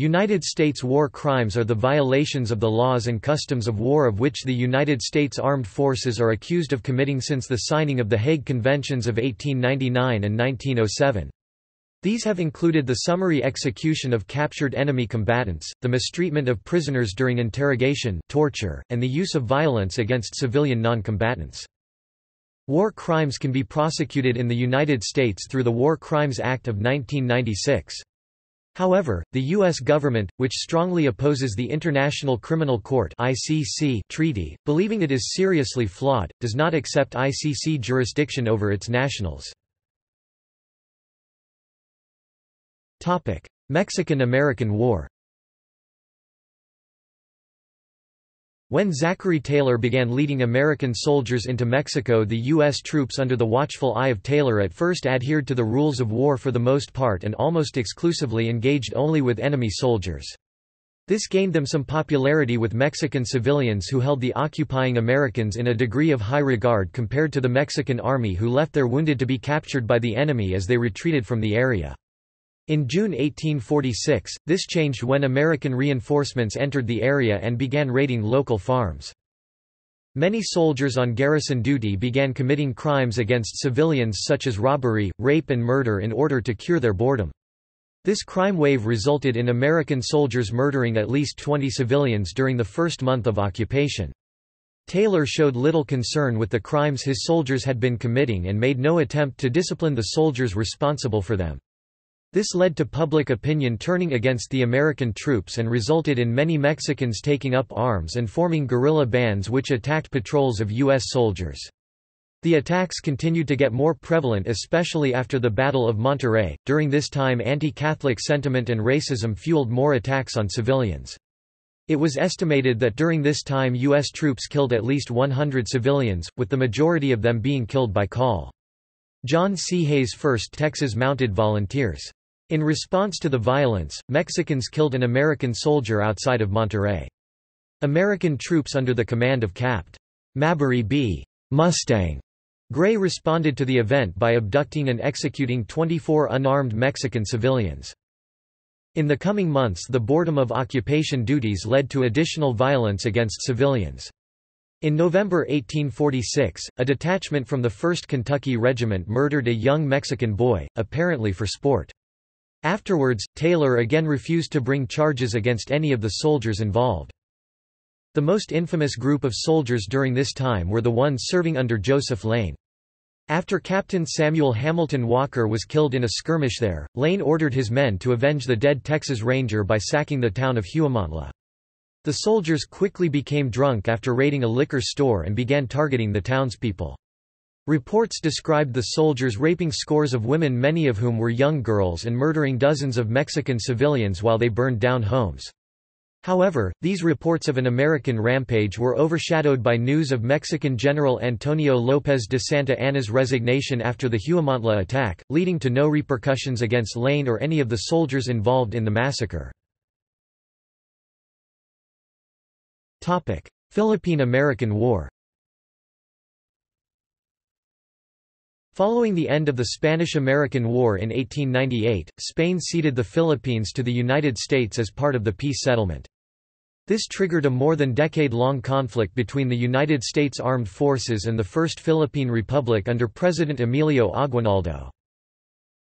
United States war crimes are the violations of the laws and customs of war of which the United States Armed Forces are accused of committing since the signing of the Hague Conventions of 1899 and 1907. These have included the summary execution of captured enemy combatants, the mistreatment of prisoners during interrogation torture, and the use of violence against civilian non-combatants. War crimes can be prosecuted in the United States through the War Crimes Act of 1996. However, the U.S. government, which strongly opposes the International Criminal Court (ICC) treaty, believing it is seriously flawed, does not accept ICC jurisdiction over its nationals. Mexican-American War. When Zachary Taylor began leading American soldiers into Mexico the U.S. troops under the watchful eye of Taylor at first adhered to the rules of war for the most part and almost exclusively engaged only with enemy soldiers. This gained them some popularity with Mexican civilians who held the occupying Americans in a degree of high regard compared to the Mexican army who left their wounded to be captured by the enemy as they retreated from the area. In June 1846, this changed when American reinforcements entered the area and began raiding local farms. Many soldiers on garrison duty began committing crimes against civilians such as robbery, rape and murder in order to cure their boredom. This crime wave resulted in American soldiers murdering at least 20 civilians during the first month of occupation. Taylor showed little concern with the crimes his soldiers had been committing and made no attempt to discipline the soldiers responsible for them. This led to public opinion turning against the American troops and resulted in many Mexicans taking up arms and forming guerrilla bands which attacked patrols of U.S. soldiers. The attacks continued to get more prevalent especially after the Battle of Monterrey. During this time anti-Catholic sentiment and racism fueled more attacks on civilians. It was estimated that during this time U.S. troops killed at least 100 civilians, with the majority of them being killed by call. John C. Hays 1st Texas Mounted Volunteers in response to the violence, Mexicans killed an American soldier outside of Monterrey. American troops under the command of Capt. Mabry B. Mustang Gray responded to the event by abducting and executing 24 unarmed Mexican civilians. In the coming months the boredom of occupation duties led to additional violence against civilians. In November 1846, a detachment from the 1st Kentucky Regiment murdered a young Mexican boy, apparently for sport. Afterwards, Taylor again refused to bring charges against any of the soldiers involved. The most infamous group of soldiers during this time were the ones serving under Joseph Lane. After Captain Samuel Hamilton Walker was killed in a skirmish there, Lane ordered his men to avenge the dead Texas Ranger by sacking the town of Huamantla. The soldiers quickly became drunk after raiding a liquor store and began targeting the townspeople. Reports described the soldiers raping scores of women many of whom were young girls and murdering dozens of Mexican civilians while they burned down homes. However, these reports of an American rampage were overshadowed by news of Mexican General Antonio López de Santa Anna's resignation after the Huamantla attack, leading to no repercussions against Lane or any of the soldiers involved in the massacre. Philippine–American War Following the end of the Spanish–American War in 1898, Spain ceded the Philippines to the United States as part of the peace settlement. This triggered a more than decade-long conflict between the United States Armed Forces and the First Philippine Republic under President Emilio Aguinaldo.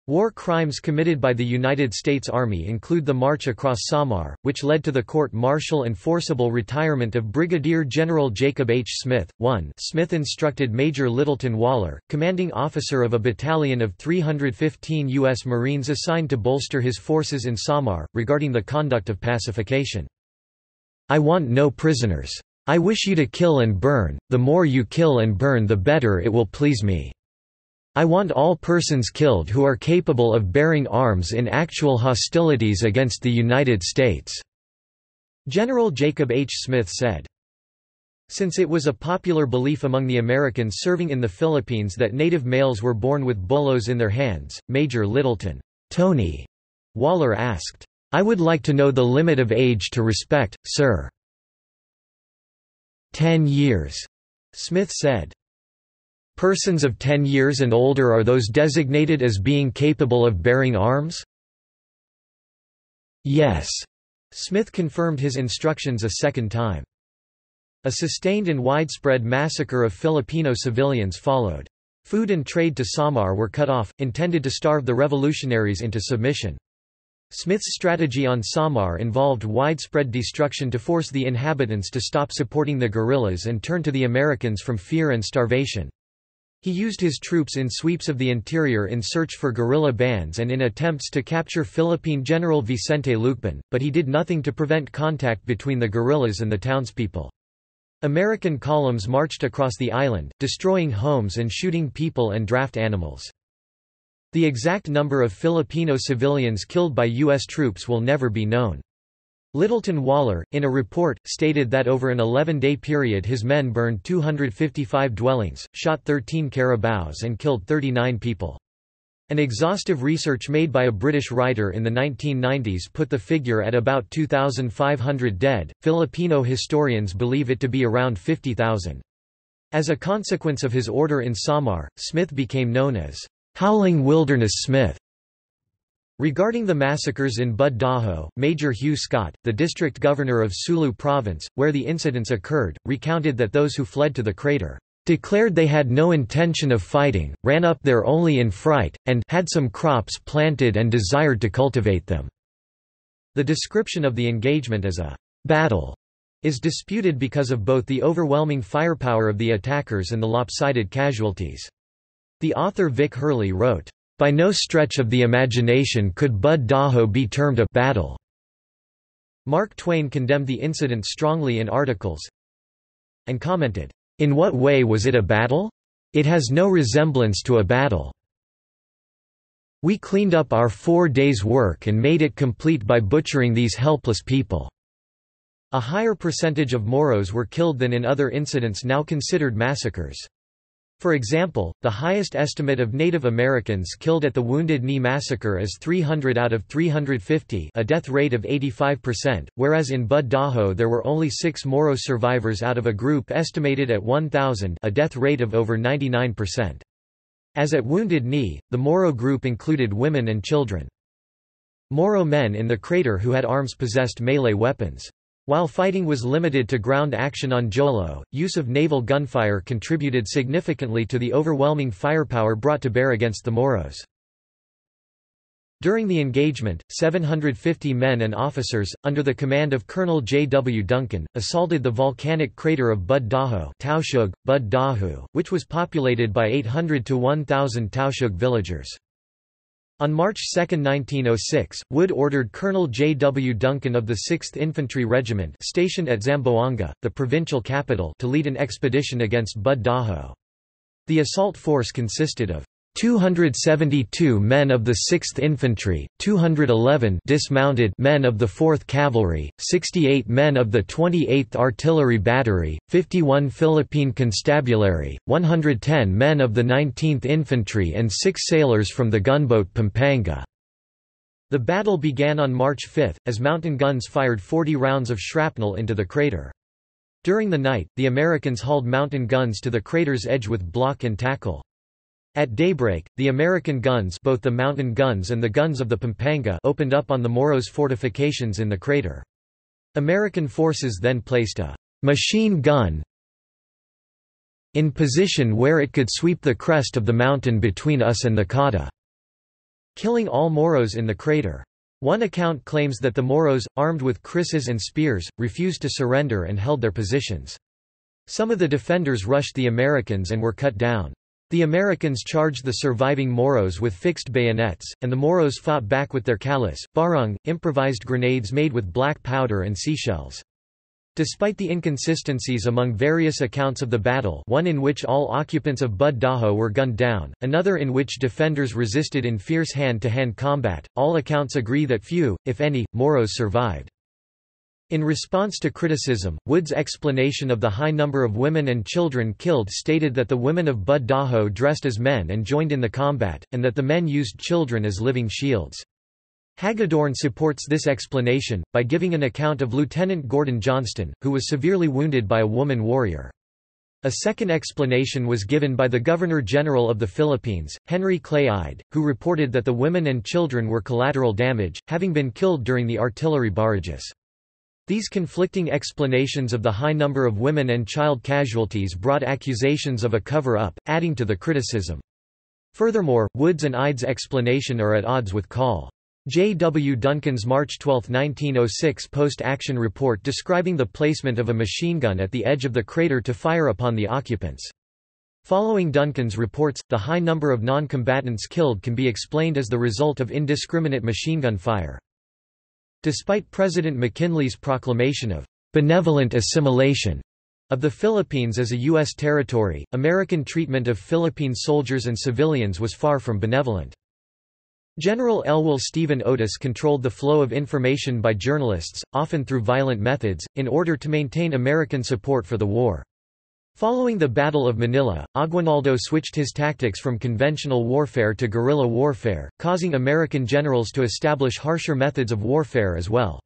War crimes committed by the United States Army include the March across Samar, which led to the court-martial and forcible retirement of Brigadier General Jacob H. Smith. 1 Smith instructed Major Littleton Waller, commanding officer of a battalion of 315 U.S. Marines assigned to bolster his forces in Samar, regarding the conduct of pacification. I want no prisoners. I wish you to kill and burn, the more you kill and burn the better it will please me. I want all persons killed who are capable of bearing arms in actual hostilities against the United States." General Jacob H. Smith said. Since it was a popular belief among the Americans serving in the Philippines that native males were born with bolos in their hands, Major Littleton Tony Waller asked, I would like to know the limit of age to respect, sir. Ten years, Smith said. Persons of 10 years and older are those designated as being capable of bearing arms? Yes. Smith confirmed his instructions a second time. A sustained and widespread massacre of Filipino civilians followed. Food and trade to Samar were cut off, intended to starve the revolutionaries into submission. Smith's strategy on Samar involved widespread destruction to force the inhabitants to stop supporting the guerrillas and turn to the Americans from fear and starvation. He used his troops in sweeps of the interior in search for guerrilla bands and in attempts to capture Philippine General Vicente Lucban, but he did nothing to prevent contact between the guerrillas and the townspeople. American columns marched across the island, destroying homes and shooting people and draft animals. The exact number of Filipino civilians killed by U.S. troops will never be known. Littleton Waller, in a report, stated that over an 11-day period his men burned 255 dwellings, shot 13 carabaos and killed 39 people. An exhaustive research made by a British writer in the 1990s put the figure at about 2,500 dead. Filipino historians believe it to be around 50,000. As a consequence of his order in Samar, Smith became known as Howling Wilderness Smith. Regarding the massacres in Bud Dajo, Major Hugh Scott, the district governor of Sulu province, where the incidents occurred, recounted that those who fled to the crater declared they had no intention of fighting, ran up there only in fright, and had some crops planted and desired to cultivate them." The description of the engagement as a «battle» is disputed because of both the overwhelming firepower of the attackers and the lopsided casualties. The author Vic Hurley wrote, by no stretch of the imagination could Bud Dajo be termed a battle. Mark Twain condemned the incident strongly in articles and commented, In what way was it a battle? It has no resemblance to a battle. We cleaned up our four days' work and made it complete by butchering these helpless people. A higher percentage of Moros were killed than in other incidents now considered massacres. For example, the highest estimate of Native Americans killed at the Wounded Knee Massacre is 300 out of 350 a death rate of 85%, whereas in Bud Dajo there were only six Moro survivors out of a group estimated at 1,000 a death rate of over 99%. As at Wounded Knee, the Moro group included women and children. Moro men in the crater who had arms possessed melee weapons. While fighting was limited to ground action on Jolo, use of naval gunfire contributed significantly to the overwhelming firepower brought to bear against the Moros. During the engagement, 750 men and officers, under the command of Colonel J. W. Duncan, assaulted the volcanic crater of Bud Dajo Tausug, Bud Dahu, which was populated by 800 to 1,000 Tausug villagers. On March 2, 1906, Wood ordered Colonel J. W. Duncan of the 6th Infantry Regiment stationed at Zamboanga, the provincial capital to lead an expedition against Bud Dajo. The assault force consisted of 272 men of the 6th Infantry, 211 dismounted men of the 4th Cavalry, 68 men of the 28th Artillery Battery, 51 Philippine Constabulary, 110 men of the 19th Infantry and 6 sailors from the gunboat Pampanga. The battle began on March 5, as mountain guns fired 40 rounds of shrapnel into the crater. During the night, the Americans hauled mountain guns to the crater's edge with block and tackle. At daybreak, the American guns both the mountain guns and the guns of the Pampanga opened up on the Moros' fortifications in the crater. American forces then placed a machine gun in position where it could sweep the crest of the mountain between us and the cotta, killing all Moros in the crater. One account claims that the Moros, armed with krisses and spears, refused to surrender and held their positions. Some of the defenders rushed the Americans and were cut down. The Americans charged the surviving Moros with fixed bayonets, and the Moros fought back with their kalis, barung, improvised grenades made with black powder and seashells. Despite the inconsistencies among various accounts of the battle one in which all occupants of Bud Dajo were gunned down, another in which defenders resisted in fierce hand-to-hand -hand combat, all accounts agree that few, if any, Moros survived. In response to criticism, Wood's explanation of the high number of women and children killed stated that the women of Bud Dajo dressed as men and joined in the combat, and that the men used children as living shields. Hagedorn supports this explanation, by giving an account of Lieutenant Gordon Johnston, who was severely wounded by a woman warrior. A second explanation was given by the Governor-General of the Philippines, Henry Clay Ide, who reported that the women and children were collateral damage, having been killed during the artillery barrages. These conflicting explanations of the high number of women and child casualties brought accusations of a cover-up, adding to the criticism. Furthermore, Wood's and Ide's explanation are at odds with Call. J. W. Duncan's March 12, 1906 post-action report describing the placement of a machine gun at the edge of the crater to fire upon the occupants. Following Duncan's reports, the high number of non-combatants killed can be explained as the result of indiscriminate machine gun fire. Despite President McKinley's proclamation of benevolent assimilation of the Philippines as a U.S. territory, American treatment of Philippine soldiers and civilians was far from benevolent. General Elwell Stephen Otis controlled the flow of information by journalists, often through violent methods, in order to maintain American support for the war. Following the Battle of Manila, Aguinaldo switched his tactics from conventional warfare to guerrilla warfare, causing American generals to establish harsher methods of warfare as well.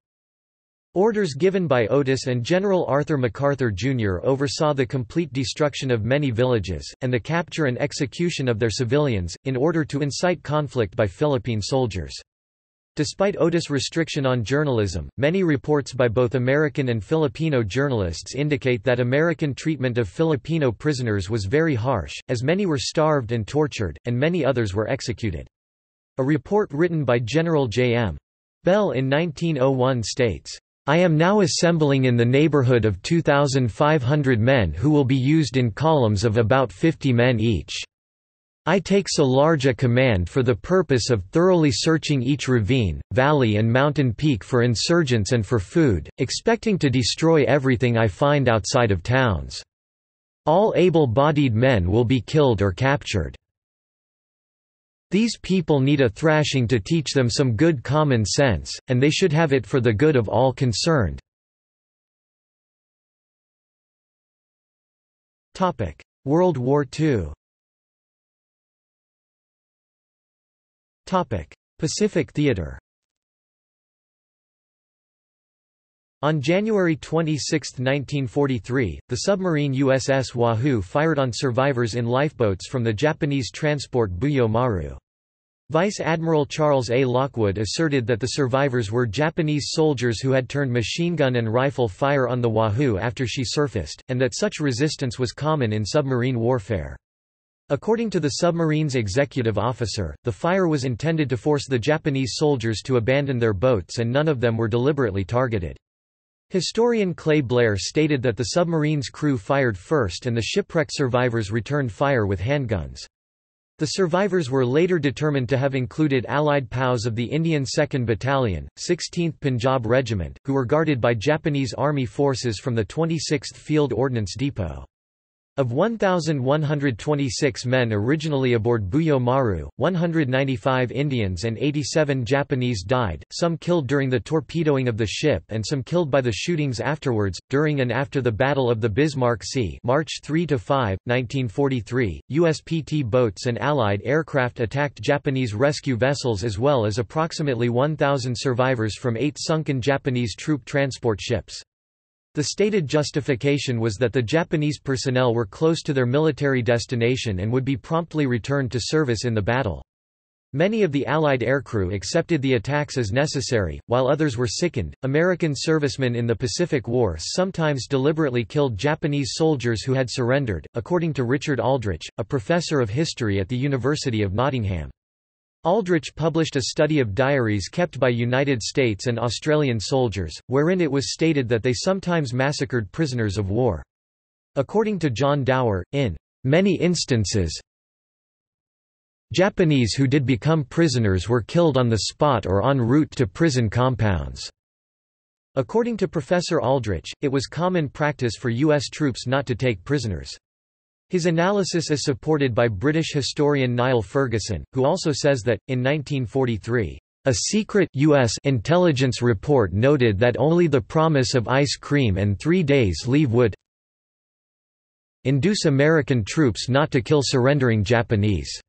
Orders given by Otis and General Arthur MacArthur Jr. oversaw the complete destruction of many villages, and the capture and execution of their civilians, in order to incite conflict by Philippine soldiers. Despite Otis' restriction on journalism, many reports by both American and Filipino journalists indicate that American treatment of Filipino prisoners was very harsh, as many were starved and tortured, and many others were executed. A report written by General J.M. Bell in 1901 states, I am now assembling in the neighborhood of 2,500 men who will be used in columns of about 50 men each. I take so large a command for the purpose of thoroughly searching each ravine, valley and mountain peak for insurgents and for food, expecting to destroy everything I find outside of towns. All able-bodied men will be killed or captured. These people need a thrashing to teach them some good common sense, and they should have it for the good of all concerned. World War II Pacific Theater On January 26, 1943, the submarine USS Wahoo fired on survivors in lifeboats from the Japanese transport Buyo Maru. Vice Admiral Charles A. Lockwood asserted that the survivors were Japanese soldiers who had turned machine gun and rifle fire on the Wahoo after she surfaced, and that such resistance was common in submarine warfare. According to the submarine's executive officer, the fire was intended to force the Japanese soldiers to abandon their boats and none of them were deliberately targeted. Historian Clay Blair stated that the submarine's crew fired first and the shipwreck survivors returned fire with handguns. The survivors were later determined to have included Allied POWs of the Indian 2nd Battalion, 16th Punjab Regiment, who were guarded by Japanese Army forces from the 26th Field Ordnance Depot. Of 1,126 men originally aboard Buyo Maru, 195 Indians and 87 Japanese died, some killed during the torpedoing of the ship and some killed by the shootings afterwards. During and after the Battle of the Bismarck Sea, March 3 to 5, 1943, USPT boats and Allied aircraft attacked Japanese rescue vessels as well as approximately 1,000 survivors from eight sunken Japanese troop transport ships. The stated justification was that the Japanese personnel were close to their military destination and would be promptly returned to service in the battle. Many of the Allied aircrew accepted the attacks as necessary, while others were sickened. American servicemen in the Pacific War sometimes deliberately killed Japanese soldiers who had surrendered, according to Richard Aldrich, a professor of history at the University of Nottingham. Aldrich published a study of diaries kept by United States and Australian soldiers, wherein it was stated that they sometimes massacred prisoners of war. According to John Dower, in many instances, Japanese who did become prisoners were killed on the spot or en route to prison compounds. According to Professor Aldrich, it was common practice for U.S. troops not to take prisoners. His analysis is supported by British historian Niall Ferguson, who also says that, in 1943, a secret U.S. intelligence report noted that only the promise of ice cream and three days leave would induce American troops not to kill surrendering Japanese.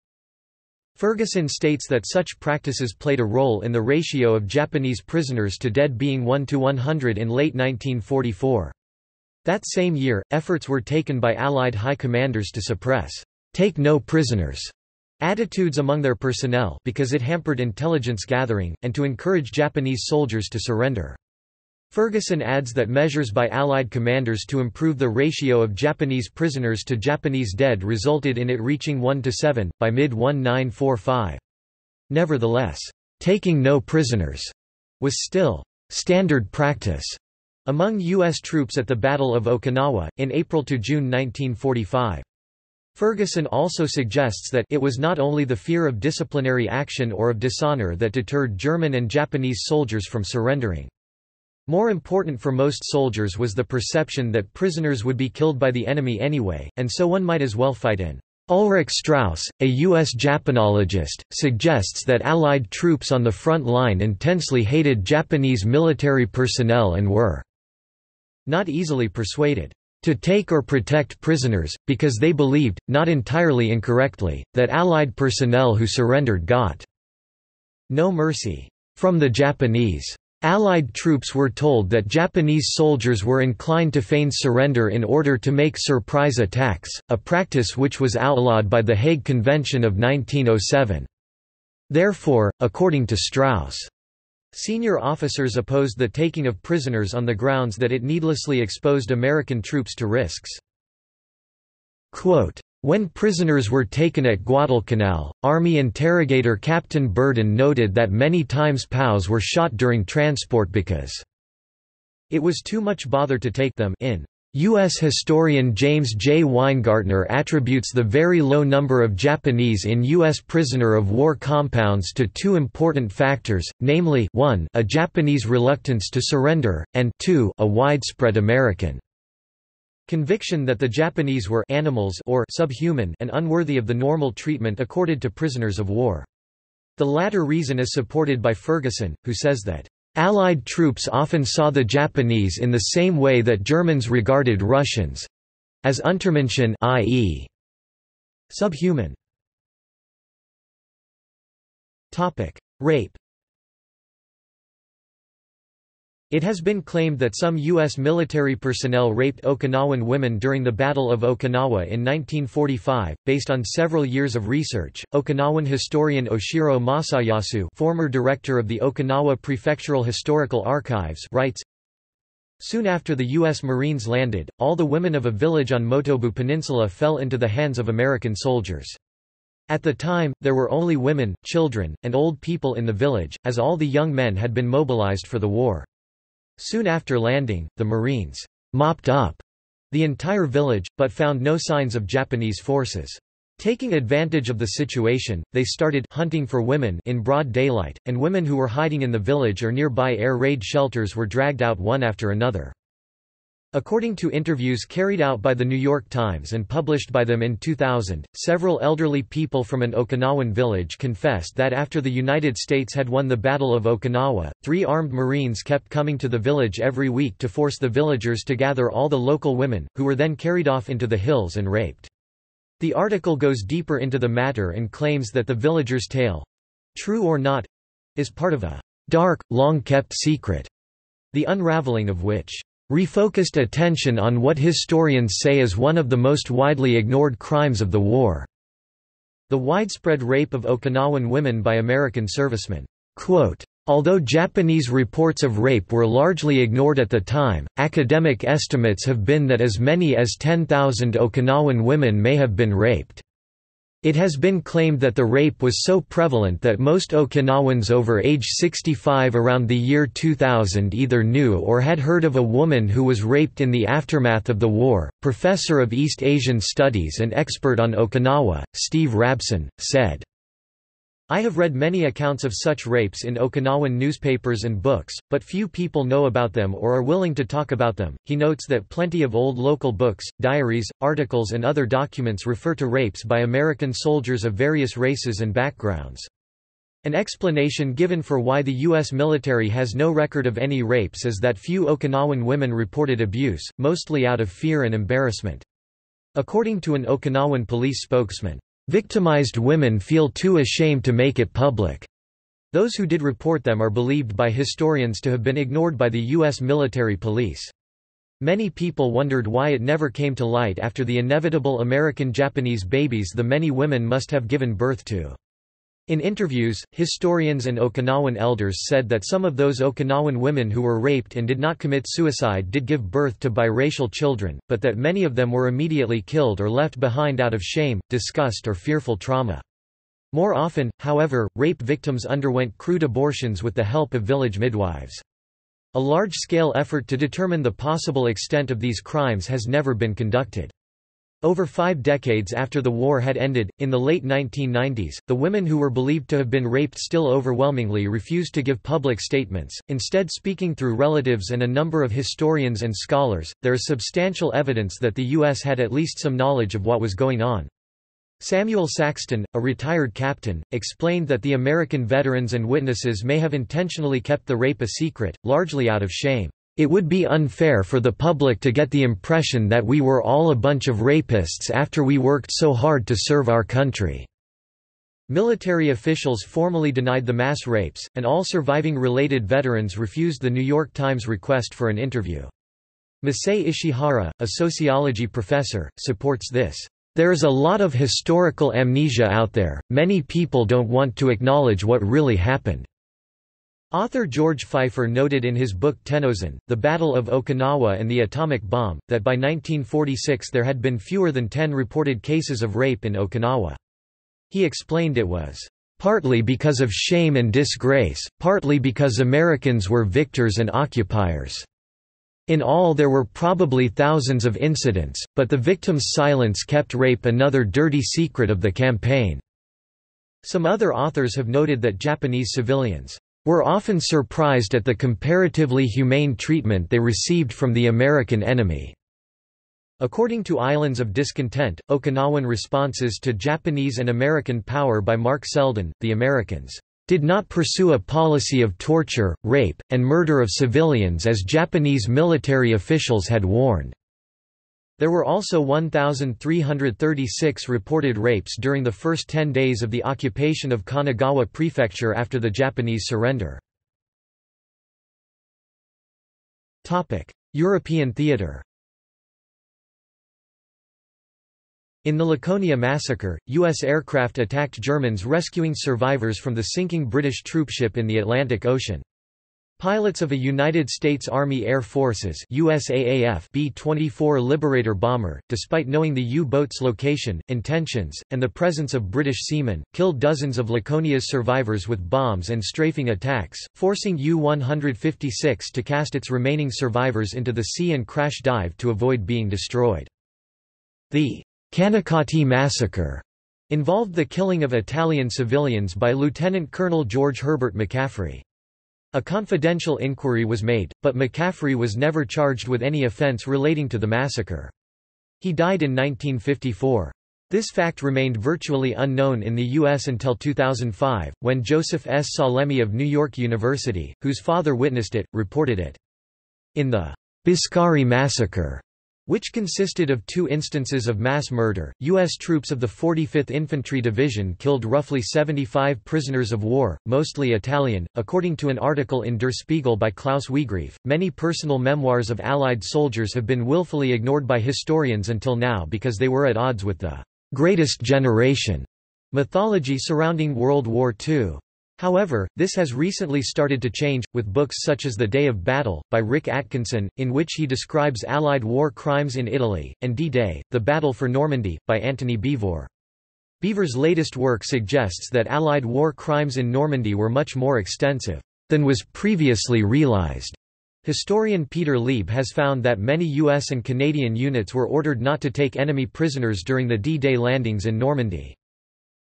Ferguson states that such practices played a role in the ratio of Japanese prisoners to dead being 1 to 100 in late 1944. That same year, efforts were taken by Allied high commanders to suppress take no prisoners attitudes among their personnel because it hampered intelligence gathering, and to encourage Japanese soldiers to surrender. Ferguson adds that measures by Allied commanders to improve the ratio of Japanese prisoners to Japanese dead resulted in it reaching 1 to 7, by mid-1945. Nevertheless, taking no prisoners was still standard practice among U.S. troops at the Battle of Okinawa, in April to June 1945. Ferguson also suggests that it was not only the fear of disciplinary action or of dishonor that deterred German and Japanese soldiers from surrendering. More important for most soldiers was the perception that prisoners would be killed by the enemy anyway, and so one might as well fight in. Ulrich Straus, a U.S. Japanologist, suggests that Allied troops on the front line intensely hated Japanese military personnel and were not easily persuaded to take or protect prisoners, because they believed, not entirely incorrectly, that Allied personnel who surrendered got no mercy from the Japanese. Allied troops were told that Japanese soldiers were inclined to feign surrender in order to make surprise attacks, a practice which was outlawed by the Hague Convention of 1907. Therefore, according to Straus, senior officers opposed the taking of prisoners on the grounds that it needlessly exposed American troops to risks. Quote, when prisoners were taken at Guadalcanal, Army interrogator Captain Burden noted that many times POWs were shot during transport because it was too much bother to take them in. U.S. historian James J. Weingartner attributes the very low number of Japanese in U.S. prisoner of war compounds to two important factors, namely 1 a Japanese reluctance to surrender, and 2 a widespread American Conviction that the Japanese were animals or subhuman and unworthy of the normal treatment accorded to prisoners of war. The latter reason is supported by Ferguson, who says that Allied troops often saw the Japanese in the same way that Germans regarded Russians as Untermenschen i.e. subhuman. Rape It has been claimed that some U.S. military personnel raped Okinawan women during the Battle of Okinawa in 1945. Based on several years of research, Okinawan historian Oshiro Masayasu, former director of the Okinawa Prefectural Historical Archives, writes, Soon after the U.S. Marines landed, all the women of a village on Motobu Peninsula fell into the hands of American soldiers. At the time, there were only women, children, and old people in the village, as all the young men had been mobilized for the war. Soon after landing, the Marines mopped up the entire village, but found no signs of Japanese forces. Taking advantage of the situation, they started hunting for women in broad daylight, and women who were hiding in the village or nearby air raid shelters were dragged out one after another. According to interviews carried out by The New York Times and published by them in 2000, several elderly people from an Okinawan village confessed that after the United States had won the Battle of Okinawa, three armed Marines kept coming to the village every week to force the villagers to gather all the local women, who were then carried off into the hills and raped. The article goes deeper into the matter and claims that the villagers' tale—true or not—is part of a dark, long-kept secret, the unraveling of which refocused attention on what historians say is one of the most widely ignored crimes of the war. The widespread rape of Okinawan women by American servicemen. Quote, Although Japanese reports of rape were largely ignored at the time, academic estimates have been that as many as 10,000 Okinawan women may have been raped. It has been claimed that the rape was so prevalent that most Okinawans over age 65 around the year 2000 either knew or had heard of a woman who was raped in the aftermath of the war. Professor of East Asian Studies and expert on Okinawa, Steve Rabson, said, I have read many accounts of such rapes in Okinawan newspapers and books, but few people know about them or are willing to talk about them. He notes that plenty of old local books, diaries, articles, and other documents refer to rapes by American soldiers of various races and backgrounds. An explanation given for why the U.S. military has no record of any rapes is that few Okinawan women reported abuse, mostly out of fear and embarrassment. According to an Okinawan police spokesman, Victimized women feel too ashamed to make it public. Those who did report them are believed by historians to have been ignored by the U.S. military police. Many people wondered why it never came to light after the inevitable American-Japanese babies the many women must have given birth to. In interviews, historians and Okinawan elders said that some of those Okinawan women who were raped and did not commit suicide did give birth to biracial children, but that many of them were immediately killed or left behind out of shame, disgust or fearful trauma. More often, however, rape victims underwent crude abortions with the help of village midwives. A large-scale effort to determine the possible extent of these crimes has never been conducted. Over five decades after the war had ended, in the late 1990s, the women who were believed to have been raped still overwhelmingly refused to give public statements, instead speaking through relatives and a number of historians and scholars. There is substantial evidence that the U.S. had at least some knowledge of what was going on. Samuel Saxton, a retired captain, explained that the American veterans and witnesses may have intentionally kept the rape a secret, largely out of shame. It would be unfair for the public to get the impression that we were all a bunch of rapists after we worked so hard to serve our country. Military officials formally denied the mass rapes, and all surviving related veterans refused the New York Times request for an interview. Masae Ishihara, a sociology professor, supports this. There is a lot of historical amnesia out there, many people don't want to acknowledge what really happened. Author George Feifer noted in his book Tennozan, The Battle of Okinawa and the Atomic Bomb, that by 1946 there had been fewer than ten reported cases of rape in Okinawa. He explained it was, "...partly because of shame and disgrace, partly because Americans were victors and occupiers." In all there were probably thousands of incidents, but the victim's silence kept rape another dirty secret of the campaign. Some other authors have noted that Japanese civilians were often surprised at the comparatively humane treatment they received from the American enemy. According to Islands of Discontent, Okinawan responses to Japanese and American power by Mark Selden, the Americans did not pursue a policy of torture, rape, and murder of civilians as Japanese military officials had warned. There were also 1,336 reported rapes during the first 10 days of the occupation of Kanagawa Prefecture after the Japanese surrender. European theatre In the Laconia massacre, U.S. aircraft attacked Germans rescuing survivors from the sinking British troopship in the Atlantic Ocean. Pilots of a United States Army Air Forces USAAF B-24 Liberator bomber, despite knowing the U-boat's location, intentions, and the presence of British seamen, killed dozens of Laconia's survivors with bombs and strafing attacks, forcing U-156 to cast its remaining survivors into the sea and crash dive to avoid being destroyed. The Canicattì massacre involved the killing of Italian civilians by Lieutenant Colonel George Herbert McCaffrey. A confidential inquiry was made, but McCaffrey was never charged with any offense relating to the massacre. He died in 1954. This fact remained virtually unknown in the U.S. until 2005, when Joseph S. Salemi of New York University, whose father witnessed it, reported it. In the Biscari massacre, which consisted of two instances of mass murder. U.S. troops of the 45th Infantry Division killed roughly 75 prisoners of war, mostly Italian, according to an article in Der Spiegel by Klaus Wiegrefe. Many personal memoirs of Allied soldiers have been willfully ignored by historians until now because they were at odds with the greatest generation mythology surrounding World War II. However, this has recently started to change, with books such as The Day of Battle, by Rick Atkinson, in which he describes Allied war crimes in Italy, and D-Day, The Battle for Normandy, by Antony Beevor. Beevor's latest work suggests that Allied war crimes in Normandy were much more extensive than was previously realized. Historian Peter Lieb has found that many U.S. and Canadian units were ordered not to take enemy prisoners during the D-Day landings in Normandy.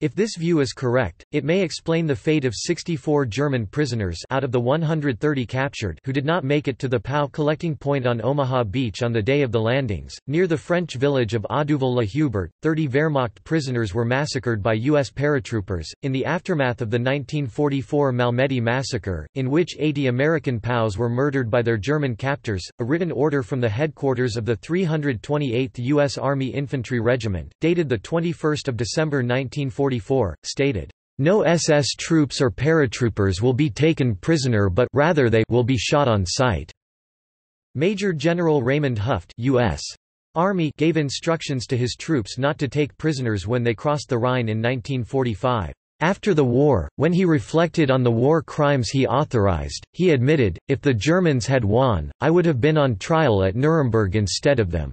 If this view is correct, it may explain the fate of 64 German prisoners out of the 130 captured who did not make it to the POW collecting point on Omaha Beach on the day of the landings. Near the French village of Audouville-le-Hubert, 30 Wehrmacht prisoners were massacred by U.S. paratroopers, in the aftermath of the 1944 Malmedy massacre, in which 80 American POWs were murdered by their German captors. A written order from the headquarters of the 328th U.S. Army Infantry Regiment, dated 21 December 1944, 1944, stated, "...no SS troops or paratroopers will be taken prisoner but rather they will be shot on sight." Major General Raymond Hufft U.S. Army gave instructions to his troops not to take prisoners when they crossed the Rhine in 1945. After the war, when he reflected on the war crimes he authorized, he admitted, if the Germans had won, I would have been on trial at Nuremberg instead of them.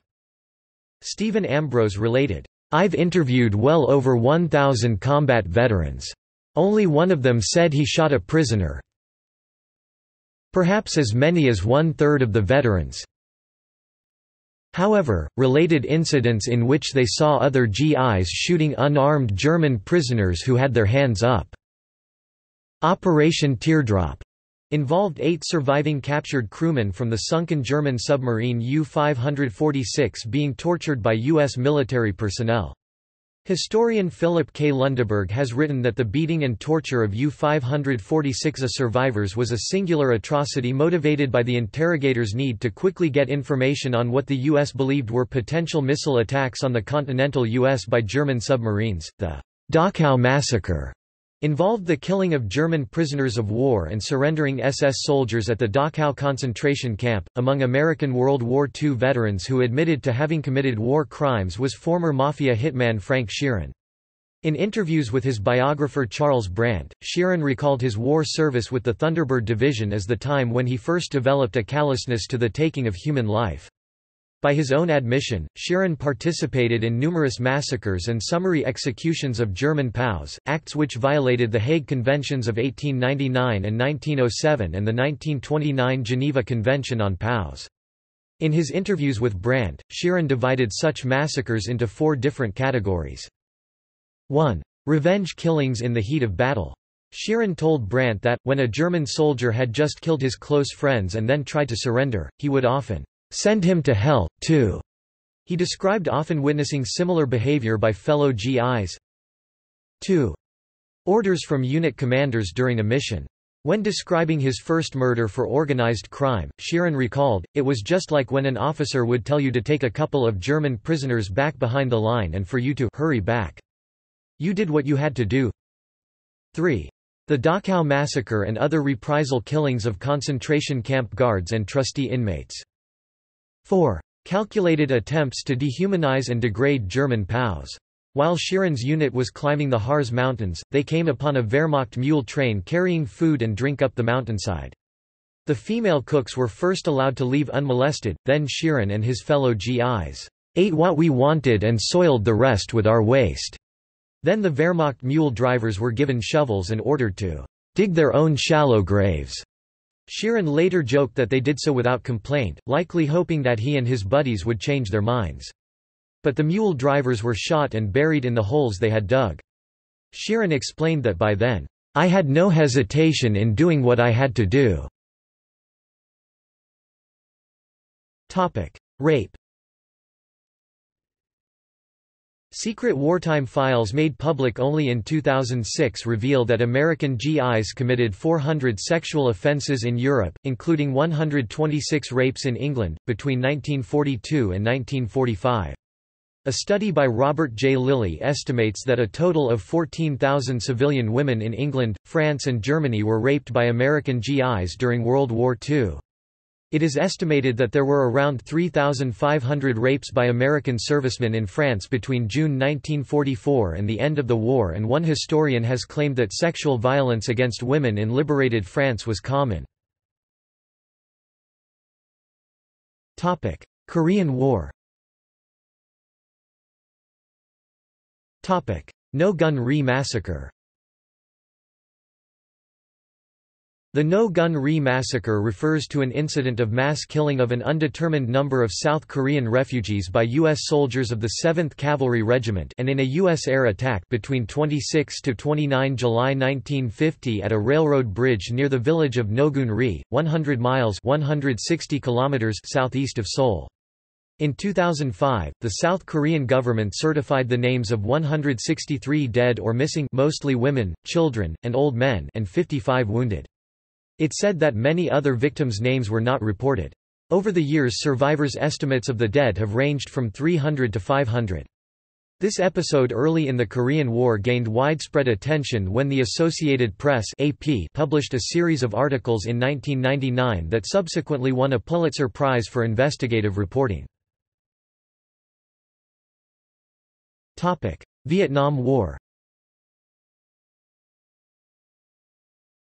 Stephen Ambrose related, I've interviewed well over 1,000 combat veterans. Only one of them said he shot a prisoner. Perhaps as many as one-third of the veterans, However, related incidents in which they saw other GIs shooting unarmed German prisoners who had their hands up. Operation Teardrop involved eight surviving captured crewmen from the sunken German submarine U-546 being tortured by U.S. military personnel. Historian Philip K. Lundeberg has written that the beating and torture of U-546A survivors was a singular atrocity motivated by the interrogators' need to quickly get information on what the U.S. believed were potential missile attacks on the continental U.S. by German submarines. The Dachau massacre involved the killing of German prisoners of war and surrendering SS soldiers at the Dachau concentration camp. Among American World War II veterans who admitted to having committed war crimes was former Mafia hitman Frank Sheeran. In interviews with his biographer Charles Brandt, Sheeran recalled his war service with the Thunderbird Division as the time when he first developed a callousness to the taking of human life. By his own admission, Sheeran participated in numerous massacres and summary executions of German POWs, acts which violated the Hague Conventions of 1899 and 1907 and the 1929 Geneva Convention on POWs. In his interviews with Brandt, Sheeran divided such massacres into four different categories. 1. Revenge killings in the heat of battle. Sheeran told Brandt that, when a German soldier had just killed his close friends and then tried to surrender, he would often Send him to hell, too. He described often witnessing similar behavior by fellow GIs. 2. Orders from unit commanders during a mission. When describing his first murder for organized crime, Sheeran recalled, it was just like when an officer would tell you to take a couple of German prisoners back behind the line and for you to hurry back. You did what you had to do. 3. The Dachau massacre and other reprisal killings of concentration camp guards and trustee inmates. 4. Calculated attempts to dehumanize and degrade German POWs. While Sheeran's unit was climbing the Harz Mountains, they came upon a Wehrmacht mule train carrying food and drink up the mountainside. The female cooks were first allowed to leave unmolested, then Sheeran and his fellow GIs ate what we wanted and soiled the rest with our waste. Then the Wehrmacht mule drivers were given shovels and ordered to dig their own shallow graves. Sheeran later joked that they did so without complaint, likely hoping that he and his buddies would change their minds. But the mule drivers were shot and buried in the holes they had dug. Sheeran explained that by then, I had no hesitation in doing what I had to do. Rape Secret wartime files made public only in 2006 reveal that American GIs committed 400 sexual offenses in Europe, including 126 rapes in England, between 1942 and 1945. A study by Robert J. Lilly estimates that a total of 14,000 civilian women in England, France and Germany were raped by American GIs during World War II. It is estimated that there were around 3,500 rapes by American servicemen in France between June 1944 and the end of the war and one historian has claimed that sexual violence against women in liberated France was common. Korean War No Gun Ri massacre The No Gun Ri massacre refers to an incident of mass killing of an undetermined number of South Korean refugees by U.S. soldiers of the 7th Cavalry Regiment and in a U.S. air attack between 26 to 29 July 1950 at a railroad bridge near the village of Nogun Ri, 100 miles 160 kilometers southeast of Seoul. In 2005, the South Korean government certified the names of 163 dead or missing mostly women, children, and old men and 55 wounded. It said that many other victims' names were not reported. Over the years survivors' estimates of the dead have ranged from 300 to 500. This episode early in the Korean War gained widespread attention when the Associated Press AP published a series of articles in 1999 that subsequently won a Pulitzer Prize for investigative reporting. Vietnam War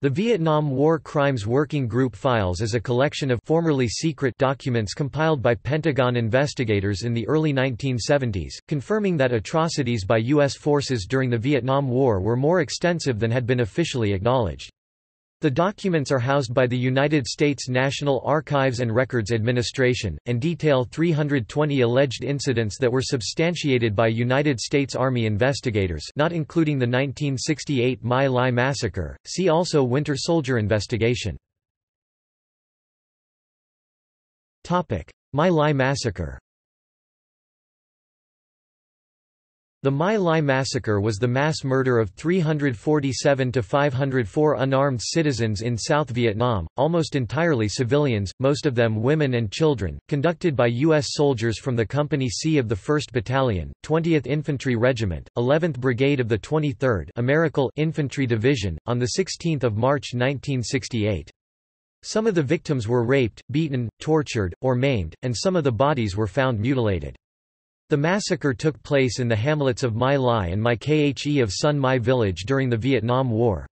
The Vietnam War Crimes Working Group Files is a collection of formerly secret documents compiled by Pentagon investigators in the early 1970s, confirming that atrocities by U.S. forces during the Vietnam War were more extensive than had been officially acknowledged. The documents are housed by the United States National Archives and Records Administration, and detail 320 alleged incidents that were substantiated by United States Army investigators not including the 1968 My Lai massacre, see also Winter Soldier investigation. My Lai massacre The My Lai massacre was the mass murder of 347 to 504 unarmed citizens in South Vietnam, almost entirely civilians, most of them women and children, conducted by U.S. soldiers from the Company C of the 1st Battalion, 20th Infantry Regiment, 11th Brigade of the 23rd Americal Infantry Division, on 16 March 1968. Some of the victims were raped, beaten, tortured, or maimed, and some of the bodies were found mutilated. The massacre took place in the hamlets of My Lai and My Khe of Son My village during the Vietnam War.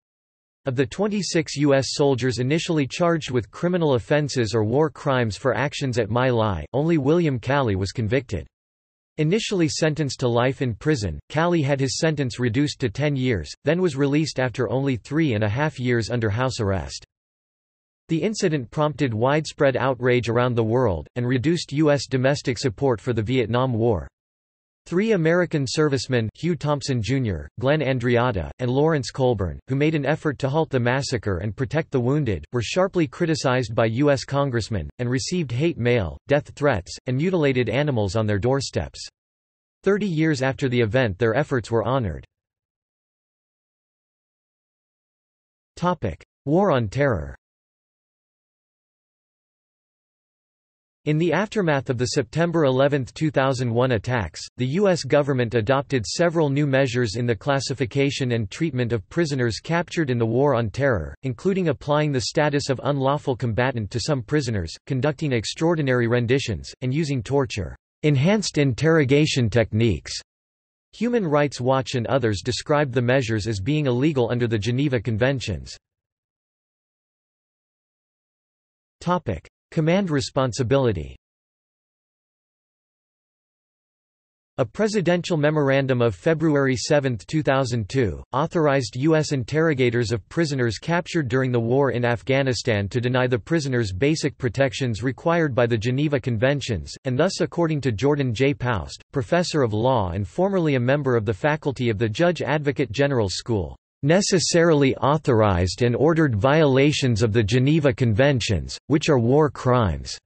Of the 26 U.S. soldiers initially charged with criminal offenses or war crimes for actions at My Lai, only William Calley was convicted. Initially sentenced to life in prison, Calley had his sentence reduced to 10 years, then was released after only three and a half years under house arrest. The incident prompted widespread outrage around the world, and reduced U.S. domestic support for the Vietnam War. Three American servicemen Hugh Thompson Jr., Glenn Andriotta, and Lawrence Colburn, who made an effort to halt the massacre and protect the wounded, were sharply criticized by U.S. congressmen, and received hate mail, death threats, and mutilated animals on their doorsteps. Thirty years after the event their efforts were honored. War on Terror In the aftermath of the September 11, 2001 attacks, the U.S. government adopted several new measures in the classification and treatment of prisoners captured in the War on Terror, including applying the status of unlawful combatant to some prisoners, conducting extraordinary renditions, and using torture, enhanced interrogation techniques. Human Rights Watch and others described the measures as being illegal under the Geneva Conventions. Command responsibility A presidential memorandum of February 7, 2002, authorized U.S. interrogators of prisoners captured during the war in Afghanistan to deny the prisoners basic protections required by the Geneva Conventions, and thus according to Jordan J. Paust, professor of law and formerly a member of the faculty of the Judge Advocate General School necessarily authorized and ordered violations of the Geneva Conventions, which are war crimes."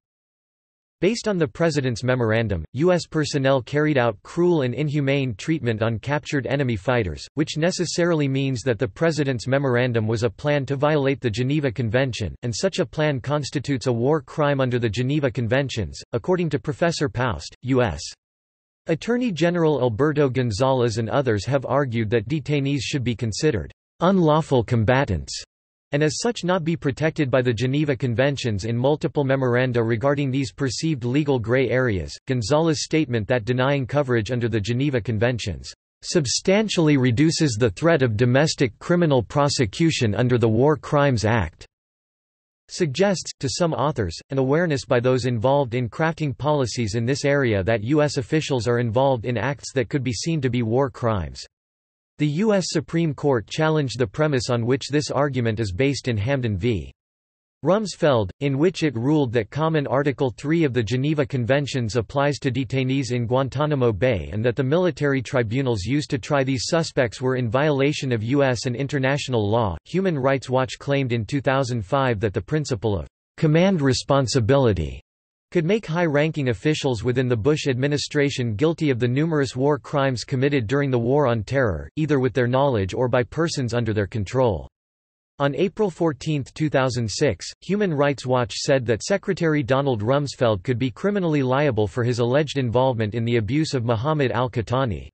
Based on the President's memorandum, U.S. personnel carried out cruel and inhumane treatment on captured enemy fighters, which necessarily means that the President's memorandum was a plan to violate the Geneva Convention, and such a plan constitutes a war crime under the Geneva Conventions, according to Professor Paust, U.S. Attorney General Alberto Gonzales and others have argued that detainees should be considered unlawful combatants and as such not be protected by the Geneva Conventions in multiple memoranda regarding these perceived legal gray areas. Gonzales' statement that denying coverage under the Geneva Conventions substantially reduces the threat of domestic criminal prosecution under the War Crimes Act suggests, to some authors, an awareness by those involved in crafting policies in this area that U.S. officials are involved in acts that could be seen to be war crimes. The U.S. Supreme Court challenged the premise on which this argument is based in Hamdan v. Rumsfeld, in which it ruled that Common Article 3 of the Geneva Conventions applies to detainees in Guantanamo Bay and that the military tribunals used to try these suspects were in violation of U.S. and international law. Human Rights Watch claimed in 2005 that the principle of command responsibility could make high-ranking officials within the Bush administration guilty of the numerous war crimes committed during the War on Terror, either with their knowledge or by persons under their control. On April 14, 2006, Human Rights Watch said that Secretary Donald Rumsfeld could be criminally liable for his alleged involvement in the abuse of Muhammad al-Qahtani.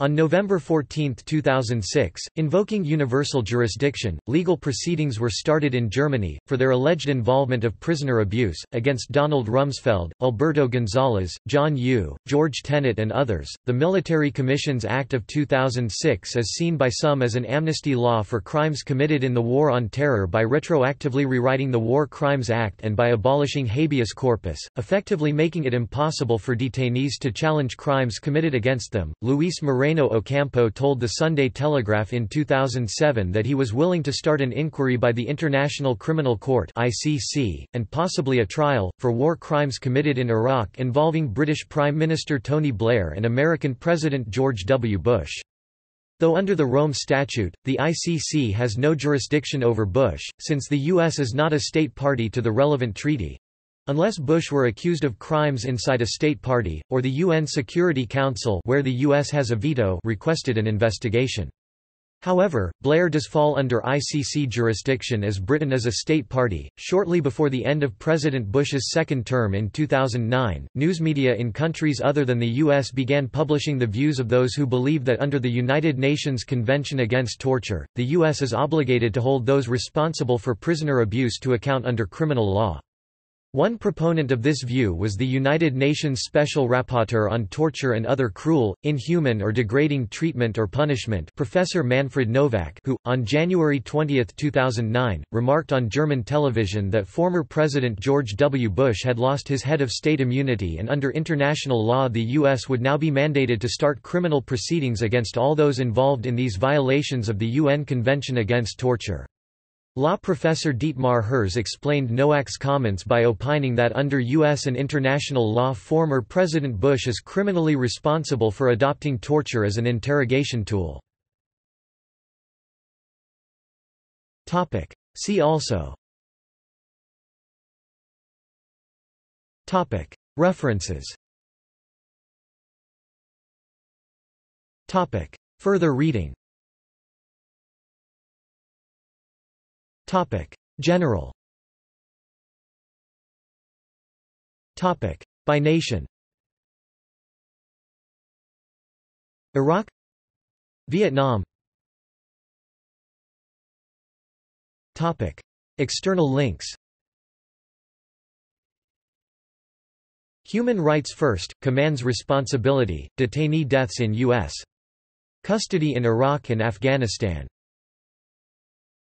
On November 14, 2006, invoking universal jurisdiction, legal proceedings were started in Germany, for their alleged involvement of prisoner abuse, against Donald Rumsfeld, Alberto Gonzales, John Yoo, George Tenet, and others. The Military Commissions Act of 2006 is seen by some as an amnesty law for crimes committed in the War on Terror by retroactively rewriting the War Crimes Act and by abolishing habeas corpus, effectively making it impossible for detainees to challenge crimes committed against them. Luis Moreno Moreno Ocampo told the Sunday Telegraph in 2007 that he was willing to start an inquiry by the International Criminal Court (ICC) and possibly a trial for war crimes committed in Iraq involving British Prime Minister Tony Blair and American President George W. Bush. Though under the Rome Statute, the ICC has no jurisdiction over Bush, since the U.S. is not a state party to the relevant treaty, Unless Bush were accused of crimes inside a state party, or the UN Security Council where the U.S. has a veto requested an investigation. However, Blair does fall under ICC jurisdiction as Britain is a state party. Shortly before the end of President Bush's second term in 2009, news media in countries other than the U.S. began publishing the views of those who believe that under the United Nations Convention Against Torture, the U.S. is obligated to hold those responsible for prisoner abuse to account under criminal law. One proponent of this view was the United Nations Special Rapporteur on Torture and Other Cruel, Inhuman or Degrading Treatment or Punishment Professor Manfred Nowak who, on January 20, 2009, remarked on German television that former President George W. Bush had lost his head of state immunity and under international law the U.S. would now be mandated to start criminal proceedings against all those involved in these violations of the UN Convention Against Torture. Law professor Dietmar Herz explained Nowak's comments by opining that under U.S. and international law former President Bush is criminally responsible for adopting torture as an interrogation tool. See also. References. Further reading General. By nation. Iraq. Vietnam. External links. Human Rights First, Command's Responsibility, Detainee Deaths in U.S. Custody in Iraq and Afghanistan